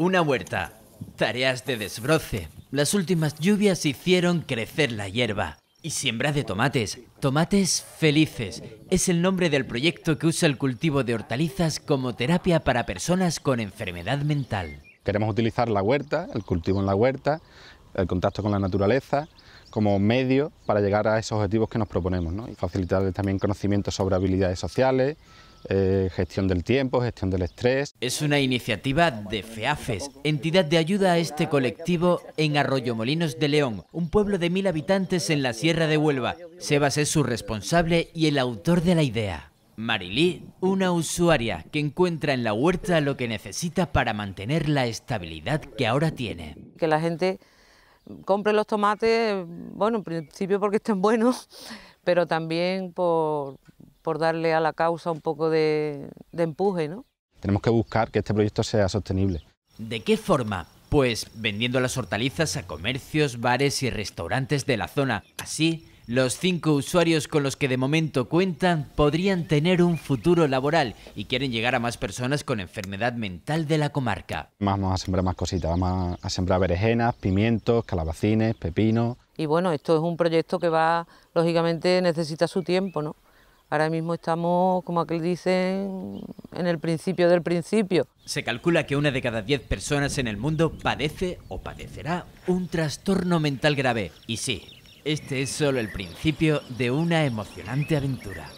Una huerta. Tareas de desbroce. Las últimas lluvias hicieron crecer la hierba. Y siembra de tomates. Tomates felices. Es el nombre del proyecto que usa el cultivo de hortalizas como terapia para personas con enfermedad mental. Queremos utilizar la huerta, el cultivo en la huerta, el contacto con la naturaleza, como medio para llegar a esos objetivos que nos proponemos y facilitarles también conocimientos sobre habilidades sociales, eh, gestión del tiempo, gestión del estrés. Es una iniciativa de FEAFES, entidad de ayuda a este colectivo en Arroyo Molinos de León, un pueblo de mil habitantes en la Sierra de Huelva. Sebas es su responsable y el autor de la idea. Marilí, una usuaria que encuentra en la huerta lo que necesita para mantener la estabilidad que ahora tiene. Que la gente compre los tomates, bueno, en principio porque estén buenos, pero también por, por darle a la causa un poco de, de empuje, ¿no? Tenemos que buscar que este proyecto sea sostenible. ¿De qué forma? Pues vendiendo las hortalizas a comercios, bares y restaurantes de la zona. Así, los cinco usuarios con los que de momento cuentan podrían tener un futuro laboral y quieren llegar a más personas con enfermedad mental de la comarca. Vamos a sembrar más cositas, vamos a sembrar berenjenas, pimientos, calabacines, pepinos. Y bueno, esto es un proyecto que va, lógicamente, necesita su tiempo, ¿no? Ahora mismo estamos, como aquel dicen, en el principio del principio. Se calcula que una de cada diez personas en el mundo padece o padecerá un trastorno mental grave. Y sí, este es solo el principio de una emocionante aventura.